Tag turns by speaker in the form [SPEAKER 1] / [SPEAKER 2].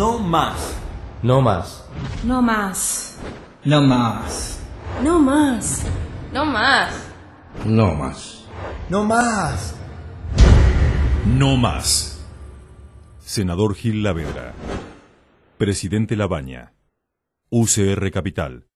[SPEAKER 1] No más.
[SPEAKER 2] No más.
[SPEAKER 3] No más.
[SPEAKER 4] No más.
[SPEAKER 3] No más.
[SPEAKER 5] No más.
[SPEAKER 2] No más.
[SPEAKER 1] No más.
[SPEAKER 6] No más. Senador Gil Lavedra. Presidente Labaña. UCR Capital.